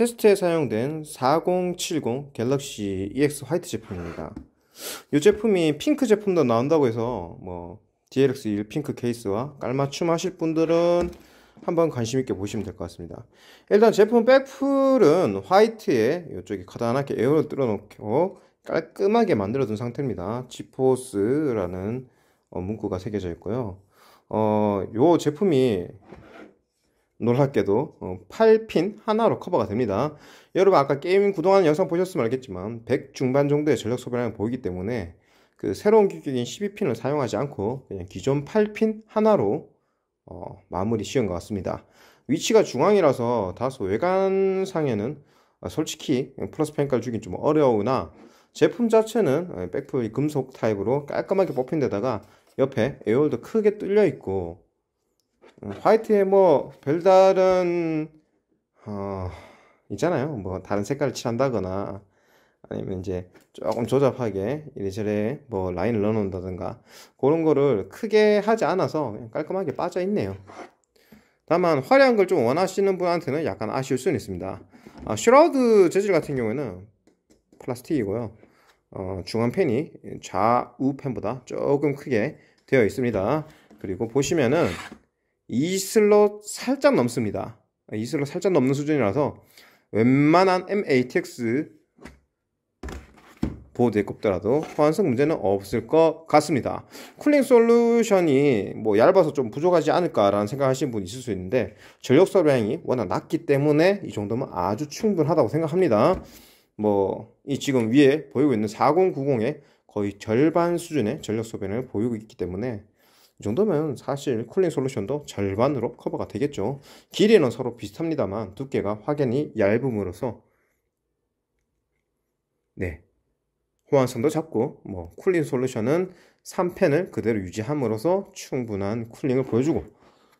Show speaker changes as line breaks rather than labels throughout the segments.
테스트에 사용된 4070 갤럭시 EX 화이트 제품입니다. 이 제품이 핑크 제품도 나온다고 해서 뭐 DLX1 핑크 케이스와 깔맞춤 하실 분들은 한번 관심 있게 보시면 될 것 같습니다. 일단 제품 백풀은 화이트에 이쪽에 가다랗게 에어를 뚫어놓고 깔끔하게 만들어둔 상태입니다. 지포스라는 어, 문구가 새겨져 있고요. 어, 요 제품이 놀랍게도 8핀 어, 하나로 커버가 됩니다. 여러분 아까 게임 구동하는 영상 보셨으면 알겠지만 100 중반 정도의 전력 소비량을 보이기 때문에 그 새로운 규격인 12핀을 사용하지 않고 그냥 기존 8핀 하나로 어, 마무리 씌운 것 같습니다. 위치가 중앙이라서 다소 외관상에는 어, 솔직히 플러스 펜까지 주긴 좀 어려우나 제품 자체는 백플 금속 타입으로 깔끔하게 뽑힌 데다가 옆에 에어홀도 크게 뚫려 있고 음, 화이트에 뭐 별다른 어, 있잖아요. 뭐 다른 색깔을 칠한다거나 아니면 이제 조금 조잡하게 이래저래 뭐 라인을 넣어놓는다든가 그런 거를 크게 하지 않아서 깔끔하게 빠져 있네요. 다만 화려한 걸 좀 원하시는 분한테는 약간 아쉬울 수는 있습니다. 아, shroud 재질 같은 경우에는 플라스틱이고요. 어, 중앙 팬이 좌우 팬보다 조금 크게 되어 있습니다. 그리고 보시면은 2슬롯 살짝 넘습니다. 2슬롯 살짝 넘는 수준이라서 웬만한 MATX 보드에 꼽더라도 호환성 문제는 없을 것 같습니다. cooling 솔루션이 뭐 얇아서 좀 부족하지 않을까라는 생각하시는 분이 있을 수 있는데 전력 소비량이 워낙 낮기 때문에 이 정도면 아주 충분하다고 생각합니다. 뭐 이 지금 위에 보이고 있는 4090의 거의 절반 수준의 전력 소비량을 보이고 있기 때문에 이 정도면 사실 cooling 솔루션도 절반으로 커버가 되겠죠. 길이는 서로 비슷합니다만 두께가 확연히 얇음으로써 네 호환성도 잡고 뭐 쿨링 솔루션은 3펜을 그대로 유지함으로써 충분한 쿨링을 보여주고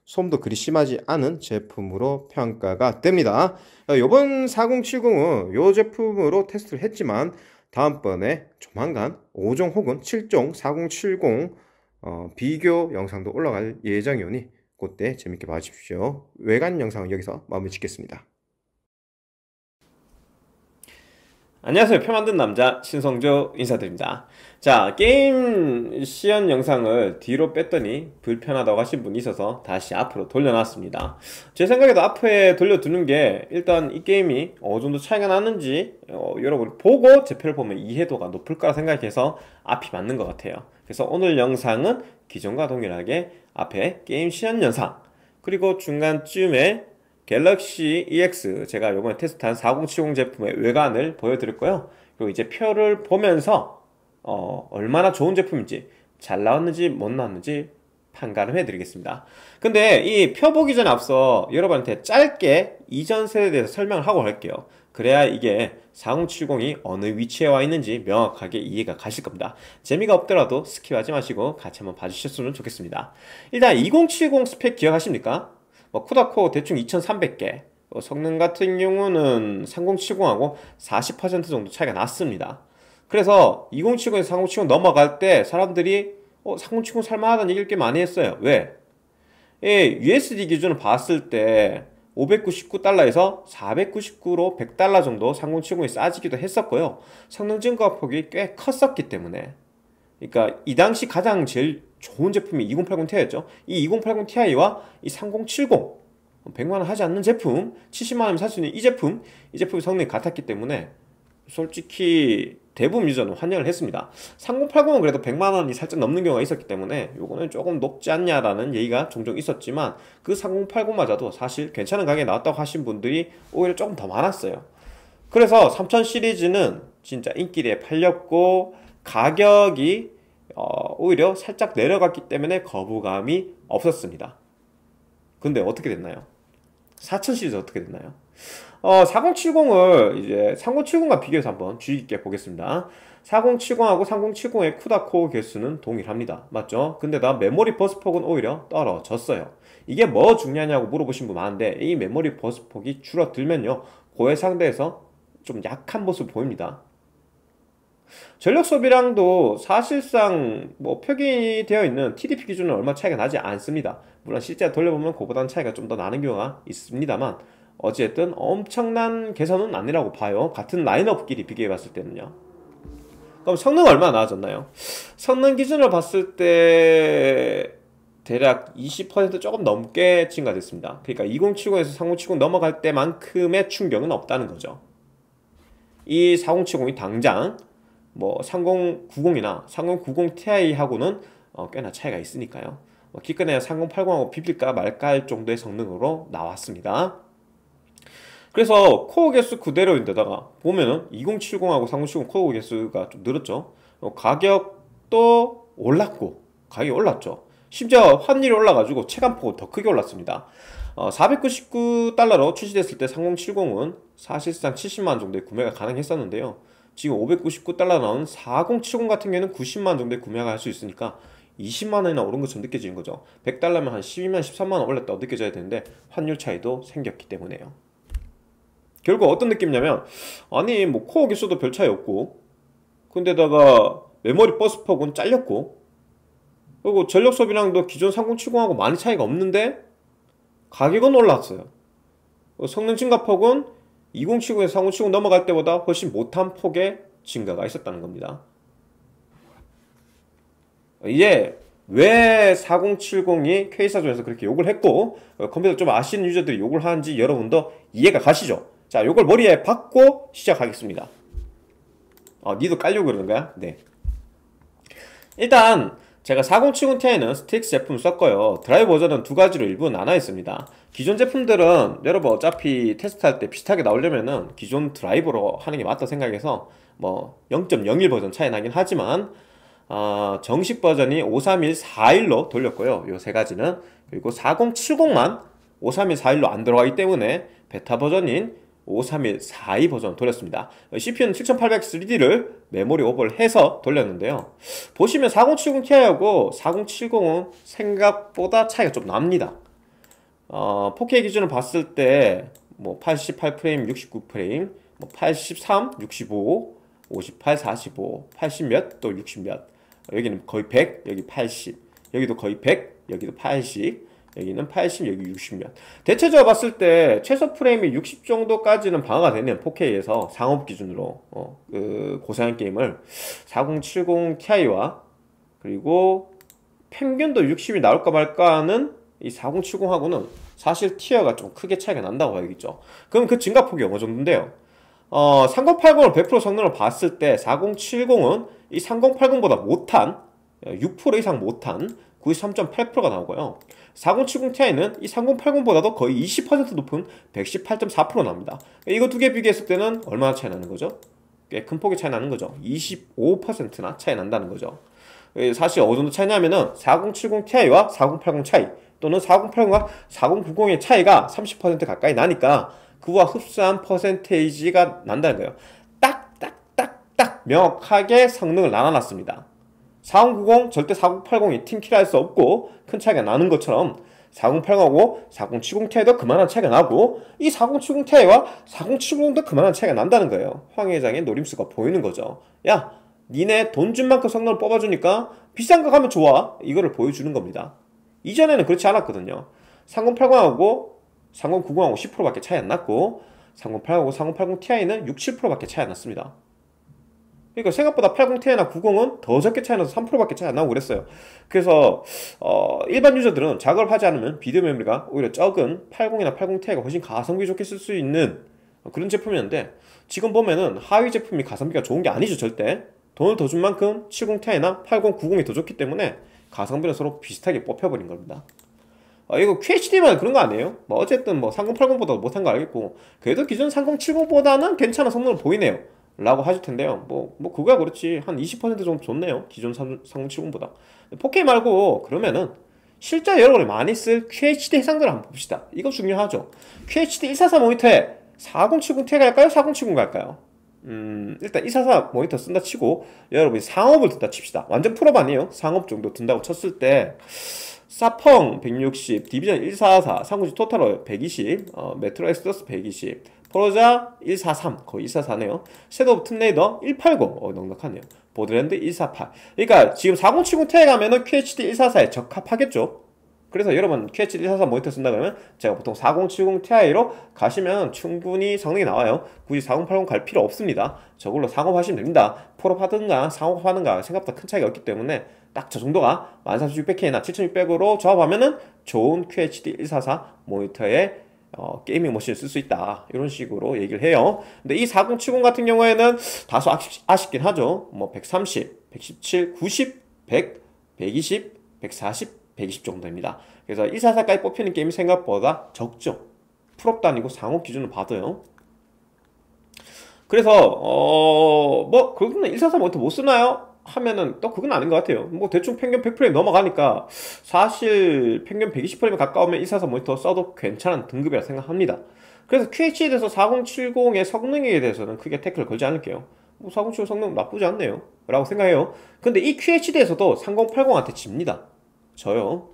솜도 그리 심하지 않은 제품으로 평가가 됩니다. 이번 4070은 이 제품으로 테스트를 했지만 다음번에 조만간 5종 혹은 7종 4070 어, 비교 영상도 올라갈 예정이오니 그때 재밌게 봐주십시오. 외관 영상은 여기서 마무리 짓겠습니다.
안녕하세요. 표 만든 남자 신성조 인사드립니다. 자, 게임 시연 영상을 뒤로 뺐더니 불편하다고 하신 분이 있어서 다시 앞으로 돌려놨습니다. 제 생각에도 앞에 돌려두는 게 일단 이 게임이 어느 정도 차이가 나는지 어, 여러분 보고 제 표를 보면 이해도가 높을 거라 생각해서 앞이 맞는 것 같아요. 그래서 오늘 영상은 기존과 동일하게 앞에 게임 시연 영상 그리고 중간쯤에 갤럭시 EX 제가 이번에 테스트한 4070 제품의 외관을 보여드릴 거요 그리고 이제 표를 보면서 어, 얼마나 좋은 제품인지 잘 나왔는지 못 나왔는지 판가름 해드리겠습니다. 근데 이 표 보기 전에 앞서 여러분한테 짧게 이전 세대에 대해서 설명을 하고 갈게요. 그래야 이게 4070이 어느 위치에 와 있는지 명확하게 이해가 가실 겁니다. 재미가 없더라도 skip하지 마시고 같이 한번 봐주셨으면 좋겠습니다. 일단 2070 스펙 기억하십니까? 뭐 쿠다코 대충 2300개 어, 성능 같은 경우는 3070하고 40% 정도 차이가 났습니다. 그래서 2070에서 3070 넘어갈 때 사람들이 어, 3070 살만하다는 얘기를 꽤 많이 했어요. 왜? 예, USD 기준을 봤을 때 599달러에서 499로 100달러 정도 3070이 싸지기도 했었고요. 성능 증가 폭이 꽤 컸었기 때문에 그러니까 이 당시 가장 제일 좋은 제품이 2080ti였죠. 이 2080ti와 이 3070 100만원 하지 않는 제품 70만원이면 살 수 있는 이 제품 이 제품의 성능이 같았기 때문에 솔직히 대부분 유저는 환영을 했습니다. 3080은 그래도 100만 원이 살짝 넘는 경우가 있었기 때문에 요거는 조금 높지 않냐라는 얘기가 종종 있었지만 그 3080마저도 사실 괜찮은 가격에 나왔다고 하신 분들이 오히려 조금 더 많았어요. 그래서 3000 시리즈는 진짜 인기리에 팔렸고 가격이 어, 오히려 살짝 내려갔기 때문에 거부감이 없었습니다. 근데 어떻게 됐나요? 4000 시리즈 어떻게 됐나요? 어, 4070을 이제 3070과 비교해서 한번 주의 깊게 보겠습니다. 4070하고 3070의 CUDA 코어 개수는 동일합니다. 맞죠? 근데 다 메모리 버스 폭은 오히려 떨어졌어요. 이게 뭐 중요하냐고 물어보신 분 많은데 이 메모리 버스 폭이 줄어들면요. 고해 상대에서 좀 약한 모습 보입니다. 전력 소비량도 사실상 뭐 표기되어 있는 TDP 기준은 얼마 차이가 나지 않습니다. 물론 실제 돌려보면 그보다는 차이가 좀 더 나는 경우가 있습니다만 어쨌든 엄청난 개선은 아니라고 봐요. 같은 라인업끼리 비교해 봤을 때는요. 그럼 성능 얼마나 나아졌나요? 성능 기준을 봤을 때 대략 20% 조금 넘게 증가됐습니다. 그러니까 2070에서 3070 넘어갈 때만큼의 충격은 없다는 거죠. 이 4070이 당장 뭐 3090이나 3090 Ti하고는 어, 꽤나 차이가 있으니까요. 뭐 기껏해야 3080하고 비빌까 말까 할 정도의 성능으로 나왔습니다. 그래서 코어 개수 그대로인데다가 보면은 2070하고 3070 코어 개수가 좀 늘었죠. 어, 가격도 올랐고 가격이 올랐죠. 심지어 환율이 올라가지고 체감폭은 더 크게 올랐습니다. 어, 499달러로 출시됐을 때 3070은 사실상 70만 정도의 구매가 가능했었는데요. 지금 599달러 나온 4070 같은 경우는 90만 정도에 구매가 할 수 있으니까 20만 원이나 오른 것처럼 느껴지는 거죠. 100달러면 한 12만, 13만 원 올랐다고 느껴져야 되는데 환율 차이도 생겼기 때문에요. 결국 어떤 느낌이냐면 아니 뭐 코어 개수도 별 차이 없고 근데다가 메모리 버스폭은 잘렸고 그리고 전력 소비량도 기존 3070하고 많이 차이가 없는데 가격은 올랐어요. 어, 성능 증가 폭은 2070에서 3070 넘어갈 때보다 훨씬 못한 폭의 증가가 있었다는 겁니다. 이제 왜 4070이 퀘이사존에서 그렇게 욕을 했고 어, 컴퓨터 좀 아시는 유저들이 욕을 하는지 여러분도 이해가 가시죠? 자, 요걸 머리에 박고 시작하겠습니다. 어, 니도 깔려고 그러는 거야? 네. 일단 제가 4070 Ti는 STRIX 제품 썼고요. 드라이버 버전은 두 가지로 일부 나눠 있습니다. 기존 제품들은 여러분 어차피 테스트할 때 비슷하게 나오려면은 기존 드라이버로 하는 게 맞다 생각해서 뭐 0.01 버전 차이 나긴 하지만 어, 정식 버전이 53141로 돌렸고요. 요 세 가지는 그리고 4070만 53141로 안 들어가기 때문에 베타 버전인 53142 버전 돌렸습니다. CPU는 7800 3D를 메모리 오버를 해서 돌렸는데요. 보시면 4070 Ti하고 4070은 생각보다 차이가 좀 납니다. 어, 4K 기준을 봤을 때 뭐 88프레임, 69프레임, 뭐 83, 65, 58, 45, 80 몇, 또 60 몇. 여기는 거의 100, 여기 80, 여기도 거의 100, 여기도 80. 여기는 80, 여기 60몇. 대체적으로 봤을 때 최소 프레임이 60 정도까지는 방어가 되는 4K에서 상업 기준으로 어, 그 고사양 게임을 4070 Ti와 그리고 평균도 60이 나올까 말까 하는 이 4070하고는 사실 티어가 좀 크게 차이가 난다고 봐야겠죠. 그럼 그 증가폭이 어느 정도인데요? 어, 3080을 100% 성능을 봤을 때 4070은 이 3080보다 못한 6% 이상 못한 93.8%가 나오고요. 4070 Ti는 이 3080보다도 거의 20% 높은 118.4% 나옵니다. 이거 두 개 비교했을 때는 얼마나 차이 나는 거죠? 꽤 큰 폭의 차이 나는 거죠. 25%나 차이 난다는 거죠. 사실 어느 정도 차이냐면은 4070 Ti와 4080 차이 또는 4080과 4090의 차이가 30% 가까이 나니까 그와 흡사한 퍼센테이지가 난다는 거예요. 딱, 딱, 딱, 딱 명확하게 성능을 나눠놨습니다. 4090 절대 4080이 팀킬을 할수 없고 큰 차이가 나는 것처럼 4080하고 4070 Ti도 그만한 차이가 나고 이 4070 Ti와 4070도 그만한 차이가 난다는 거예요. 황 회장의 노림수가 보이는 거죠. 야, 니네 돈 준 만큼 성능을 뽑아주니까 비싼 거 가면 좋아. 이거를 보여주는 겁니다. 이전에는 그렇지 않았거든요. 3080하고 3090하고 10%밖에 차이 안 났고 3080하고 3080 Ti는 6, 7%밖에 차이 안 났습니다. 그러니까 생각보다 80Ti나 90은 더 적게 차이 나서 3%밖에 차이 안 나고 그랬어요. 그래서 어, 일반 유저들은 작업을 하지 않으면 비디오 메모리가 오히려 적은 80이나 80Ti가 훨씬 가성비 좋게 쓸 수 있는 그런 제품이었는데 지금 보면은 하위 제품이 가성비가 좋은 게 아니죠 절대 돈을 더 준 만큼 70ti나 8090이 더 좋기 때문에 가성비는 서로 비슷하게 뽑혀버린 겁니다 아, 이거 QHD만 그런 거 아니에요? 뭐 어쨌든 뭐 3080보다 못한 거 알겠고 그래도 기존 3070보다는 괜찮은 성능을 보이네요 라고 하실 텐데요 뭐, 뭐 그거야 그렇지 한 20% 정도 좋네요 기존 3070보다 4K 말고 그러면은 실제 여러분이 많이 쓸 QHD 해상도를 한번 봅시다 이거 중요하죠 QHD 144 모니터에 4070 Ti 갈까요? 4070 갈까요? 음, 일단 244 모니터 쓴다 치고 여러분이 상옵을 든다 칩시다. 완전 풀옵 아니에요? 상옵 정도 든다고 쳤을 때 사펑 160, 디비전 144, 삼국지 토탈워 120, 어, 메트로 엑소더스 120, 포르자 143, 거의 144네요. 섀도우 툼레이더 180, 어, 넉넉하네요. 보더랜드 148. 그러니까 지금 4070 Ti 가면은 QHD 144에 적합하겠죠? 그래서 여러분 QHD 144 모니터 쓴다 그러면 제가 보통 4070 Ti로 가시면 충분히 성능이 나와요. 굳이 4080 갈 필요 없습니다. 저걸로 상업하시면 됩니다. 폴업 하든가 상업 하는가 생각보다 큰 차이가 없기 때문에 딱 저 정도가 14600K나 7600으로 조합하면은 좋은 QHD 144 모니터에 어, 게이밍 머신을 쓸 수 있다 이런 식으로 얘기를 해요 근데 이 4070 같은 경우에는 다소 아쉽, 긴 하죠 뭐 130, 117, 90, 100, 120, 140 120 정도입니다. 그래서 144까지 뽑히는 게임이 생각보다 적죠. 풀업도 아니고 상업 기준을 봐도요. 그래서 어 뭐 그거는 144 모니터 못 쓰나요? 하면은 또 그건 아닌 것 같아요. 뭐 대충 평균 100프레임 넘어가니까 사실 평균 120프레임 가까우면 144 모니터 써도 괜찮은 등급이라 생각합니다. 그래서 QH에 대해서 4070의 성능에 대해서는 크게 태클을 걸지 않을게요. 뭐 4070 성능 나쁘지 않네요. 라고 생각해요. 근데 이 QHD에서도 3080한테 집니다. 저요.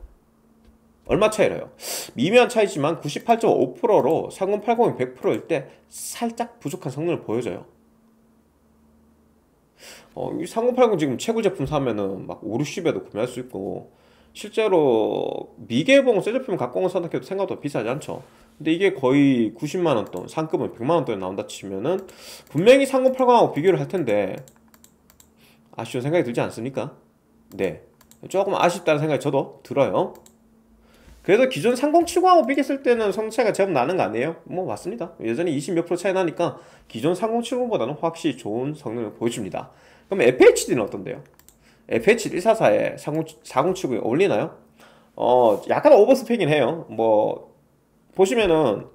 얼마 차이라요? 미묘한 차이지만 98.5%로 3080이 100%일 때 살짝 부족한 성능을 보여줘요. 어, 이 3080 지금 최고 제품 사면은 막 5, 60에도 구매할 수 있고 실제로 미개봉 새 제품 온 선택해도 생각보다 비싸지 않죠. 근데 이게 거의 90만원 돈, 상급은 100만원 돈에 나온다 치면은 분명히 3080하고 비교를 할 텐데 아쉬운 생각이 들지 않습니까? 네. 조금 아쉽다는 생각이 저도 들어요. 그래도 기존 3070하고 비교했을 때는 성능 차이가 제법 나는 거 아니에요? 뭐 맞습니다. 여전히 20 몇 프로 차이 나니까 기존 3070보다는 확실히 좋은 성능을 보여줍니다. 그럼 FHD는 어떤데요? FHD 144에 4070이 어울리나요? 어, 약간 오버스펙이긴 해요. 뭐, 보시면은,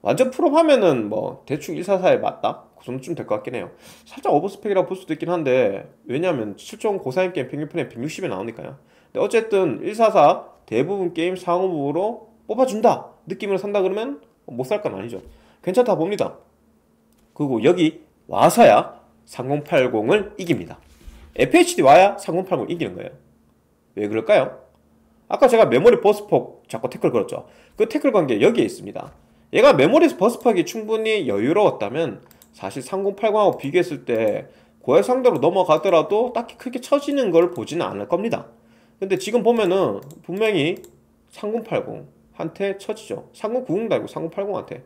완전 풀옵 하면은 뭐, 대충 144에 맞다? 그 정도쯤 될 것 같긴 해요. 살짝 overspec이라고 볼 수도 있긴 한데 10종 고사양 게임 평균 프레임 160에 나오니까요. 근데 어쨌든 144 대부분 게임 상옵으로 뽑아준다 느낌으로 산다 그러면 못 살 건 아니죠. 괜찮다 봅니다. 그리고 여기 와서야 3080을 이깁니다. FHD 와야 3080을 이기는 거예요. 왜 그럴까요? 아까 제가 메모리 버스폭 자꾸 태클 걸었죠. 그 태클 관계 여기에 있습니다. 얘가 메모리 버스폭이 충분히 여유로웠다면 사실 3080하고 비교했을 때 고해 상대로 넘어가더라도 딱히 크게 처지는 걸 보지는 않을 겁니다. 근데 지금 보면은 분명히 3080한테 처지죠. 3090도 아니고 3080한테.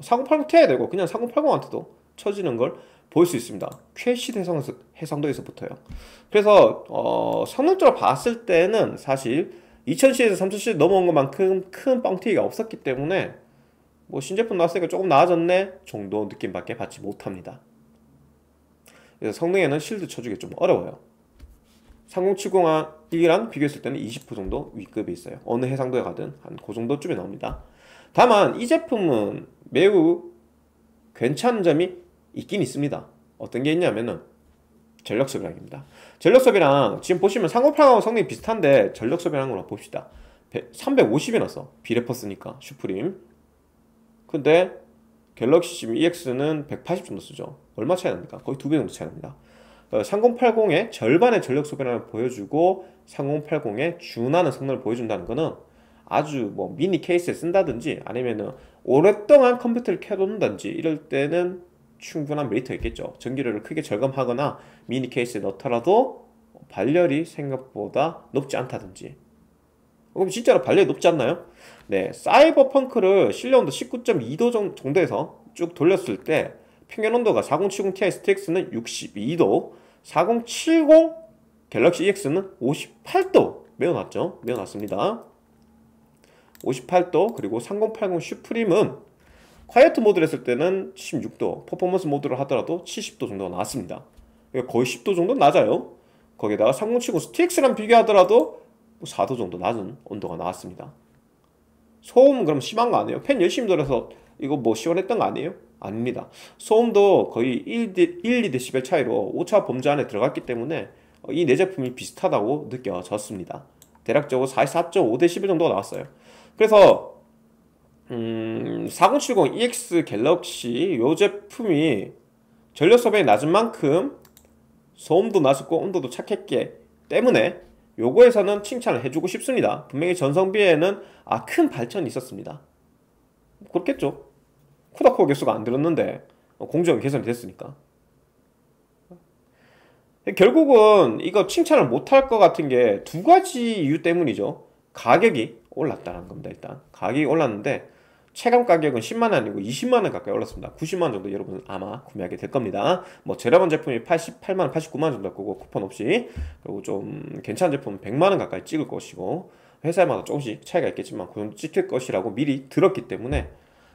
3080 Ti야 되고 그냥 3080한테도 처지는 걸 볼 수 있습니다. QHD 해상, 해상도에서부터요. 그래서 어, 성능적으로 봤을 때는 사실 2000C에서 3000C 넘어온 것만큼 큰 뻥튀기가 없었기 때문에 뭐 신제품 나왔으니까 조금 나아졌네 정도 느낌밖에 받지 못합니다. 그래서 성능에는 실드 쳐주기 좀 어려워요. 3070이랑 비교했을 때는 20% 정도 위급이 있어요. 어느 해상도에 가든 한 그 정도쯤에 나옵니다. 다만 이 제품은 매우 괜찮은 점이 있긴 있습니다. 어떤 게 있냐면은 전력 소비량입니다. 전력 소비량 지금 보시면 상호평하고 성능이 비슷한데 전력 소비량으로 봅시다. 350이 났어. 비레퍼 쓰니까 슈프림 근데 갤럭시 지금 EX는 180 정도 쓰죠. 얼마 차이 납니까? 거의 두 배 정도 차이 납니다. 3080의 어, 절반의 전력 소비량을 보여주고 3080에 준하는 성능을 보여준다는 것은 아주 뭐 미니 케이스에 쓴다든지 아니면은 오랫동안 컴퓨터를 켜놓는다든지 이럴 때는 충분한 메리트가 있겠죠. 전기료를 크게 절감하거나 미니 케이스에 넣더라도 발열이 생각보다 높지 않다든지 그럼 진짜로 발열이 높지 않나요? 네, 사이버 펑크를 실내 온도 19.2도 정도에서 쭉 돌렸을 때 평균 온도가 4070 Ti STX는 62도, 4070 갤럭시 EX는 58도 매우 낮죠? 매우 낮습니다. 58도 그리고 3080 슈프림은 quiet 모드를 했을 때는 16도, 퍼포먼스 모드를 하더라도 70도 정도가 나왔습니다. 그러니까 거의 10도 정도 낮아요. 거기다가 3070 STRIX랑 비교하더라도 4도 정도 낮은 온도가 나왔습니다. 소음은 그럼 심한 거 아니에요? 팬 열심히 돌려서 이거 뭐 시원했던 거 아니에요? 아닙니다. 소음도 거의 1, 1 2dB 차이로 오차 범주 안에 들어갔기 때문에 이 네 제품이 비슷하다고 느껴졌습니다. 대략적으로 44.5dB 정도가 나왔어요. 그래서 음, 4070 EX 갤럭시 이 제품이 전력 소비이 낮은 만큼 소음도 낮고 온도도 착했기 때문에 요거에서는 칭찬을 해주고 싶습니다. 분명히 전성비에는 아, 큰 발전이 있었습니다. 그렇겠죠. 쿠다코어 개수가 안 들었는데 공정이 개선이 됐으니까. 결국은 이거 칭찬을 못할 것 같은 게 두 가지 이유 때문이죠. 가격이 올랐다는 겁니다. 일단 가격이 올랐는데 체감 가격은 10만 원이고 20만 원 가까이 올랐습니다. 90만 원 정도 여러분 아마 구매하게 될 겁니다. 뭐 저렴한 제품이 88만 원, 89만 원 정도 할 거고 쿠폰 없이 그리고 좀 괜찮은 제품은 100만 원 가까이 찍을 것이고 회사마다 조금씩 차이가 있겠지만 그 정도 찍힐 것이라고 미리 들었기 때문에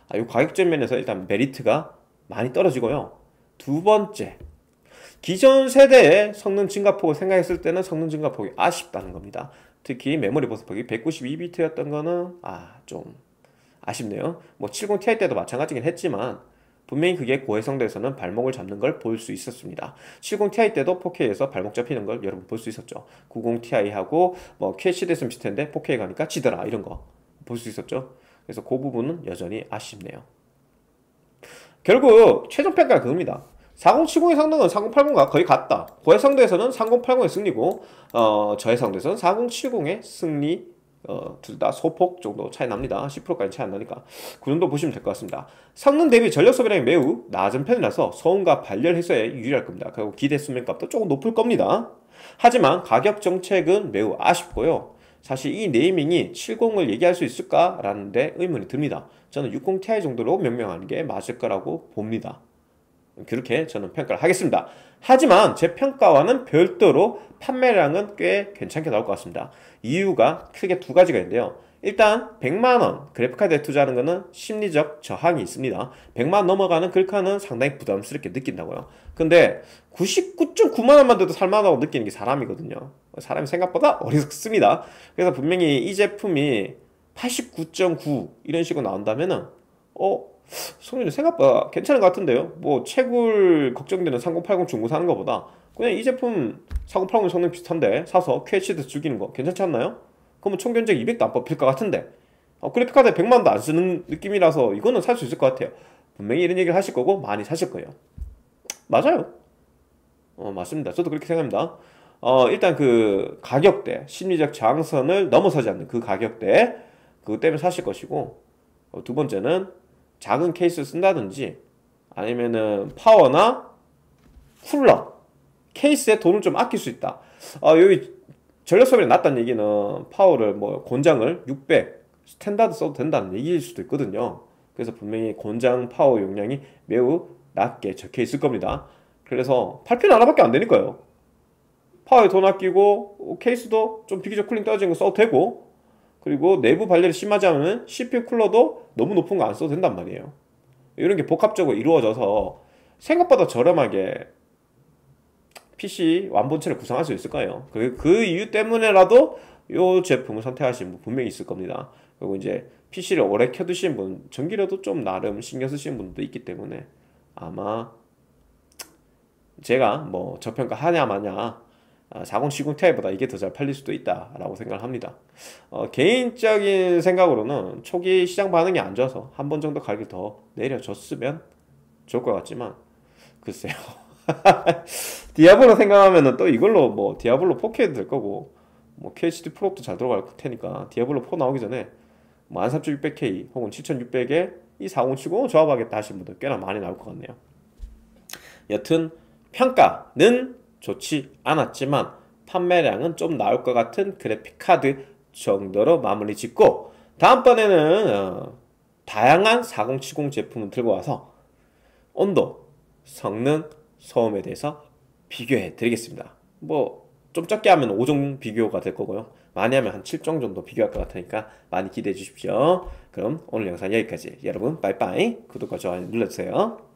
아, 이 가격적 면에서 일단 메리트가 많이 떨어지고요. 두 번째 기존 세대의 성능 증가폭을 생각했을 때는 성능 증가폭이 아쉽다는 겁니다. 특히 메모리 버스폭이 192비트였던 거는 아 좀 아쉽네요. 뭐 70ti 때도 마찬가지긴 했지만 분명히 그게 고해상도에서는 발목을 잡는 걸 볼 수 있었습니다. 70ti 때도 4K에서 발목 잡히는 걸 여러분 볼 수 있었죠. 90ti하고 뭐 QHD 됐으면 비슷 텐데 4K 가니까 지더라 이런 거 볼 수 있었죠. 그래서 그 부분은 여전히 아쉽네요. 결국 최종 평가가 그겁니다. 4070의 성능은 4080과 거의 같다. 고해상도에서는 3080의 승리고 어, 저해상도에서는 4070의 승리 어, 둘 다 소폭 정도 차이 납니다. 10%까지 차이 안 나니까 그 정도 보시면 될 것 같습니다. 성능 대비 전력 소비량이 매우 낮은 편이라서 소음과 발열 해소에 유리할 겁니다. 그리고 기대 수명 값도 조금 높을 겁니다. 하지만 가격 정책은 매우 아쉽고요. 사실 이 네이밍이 70을 얘기할 수 있을까라는 데 의문이 듭니다. 저는 60ti 정도로 명명하는 게 맞을 거라고 봅니다. 그렇게 저는 평가를 하겠습니다. 하지만 제 평가와는 별도로 판매량은 꽤 괜찮게 나올 것 같습니다. 이유가 크게 두 가지가 있는데요. 일단 100만원 그래픽카드에 투자하는 것은 심리적 저항이 있습니다. 100만 넘어가는 글카는 상당히 부담스럽게 느낀다고요. 근데 99.9만원만 돼도 살만하다고 느끼는 게 사람이거든요. 사람이 생각보다 어리석습니다. 그래서 분명히 이 제품이 89.9 이런 식으로 나온다면은 어 성능이 생각보다 괜찮은 것 같은데요. 뭐 채굴 걱정되는 3080 중고 사는 것보다 그냥 이 제품 4080 성능 비슷한데 사서 QHD 죽이는 거 괜찮지 않나요? 그러면 총견적 200도 안 뽑힐 것 같은데 어, 그래픽카드에 100만도 안 쓰는 느낌이라서 이거는 살 수 있을 것 같아요. 분명히 이런 얘기를 하실 거고 많이 사실 거예요. 맞아요. 어, 맞습니다. 저도 그렇게 생각합니다. 어, 일단 그 가격대, 심리적 저항선을 넘어서지 않는 그 가격대, 그것 때문에 사실 것이고, 어, 두 번째는 작은 케이스를 쓴다든지 아니면은 파워나 쿨러 케이스에 돈을 좀 아낄 수 있다. 아, 여기 전력 소비가 낮다는 얘기는 파워를 뭐 권장을 600 standard 써도 된다는 얘기일 수도 있거든요. 그래서 분명히 권장 파워 용량이 매우 낮게 적혀 있을 겁니다. 그래서 8핀 하나밖에 안 되니까요. 파워에 돈 아끼고 케이스도 좀 비교적 cooling 떨어지는 거 써도 되고 그리고 내부 발열이 심하지 않으면 CPU 쿨러도 너무 높은 거 안 써도 된단 말이에요. 이런 게 복합적으로 이루어져서 생각보다 저렴하게 PC 완본체를 구성할 수 있을 거예요. 그, 그 이유 때문에라도 이 제품을 선택하신 분 분명히 있을 겁니다. 그리고 이제 PC를 오래 켜두신 분, 전기료도 좀 나름 신경 쓰시는 분도 있기 때문에 아마 제가 뭐 저평가 하냐 마냐 4070 Ti보다 이게 더 잘 팔릴 수도 있다라고 생각을 합니다. 어, 개인적인 생각으로는 초기 시장 반응이 안 좋아서 한 번 정도 가격이 더 내려줬으면 좋을 것 같지만 글쎄요. 디아블로 생각하면은 또 이걸로 뭐 디아블로 4K도 될 거고 뭐 QHD 프로도 잘 들어갈 테니까 디아블로 4 나오기 전에 뭐 13600K 혹은 7600에 이 4070 조합하겠다 하신 분들 꽤나 많이 나올 것 같네요. 여튼 평가는 좋지 않았지만 판매량은 좀 나올 것 같은 그래픽 카드 정도로 마무리 짓고 다음번에는 어, 다양한 4070 제품을 들고 와서 온도, 성능, 소음에 대해서 비교해 드리겠습니다. 뭐 좀 적게 하면 5종 비교가 될 거고요. 많이 하면 한 7종 정도 비교할 것 같으니까 많이 기대해 주십시오. 그럼 오늘 영상 여기까지. 여러분, 빠이빠이. 구독과 좋아요 눌러주세요.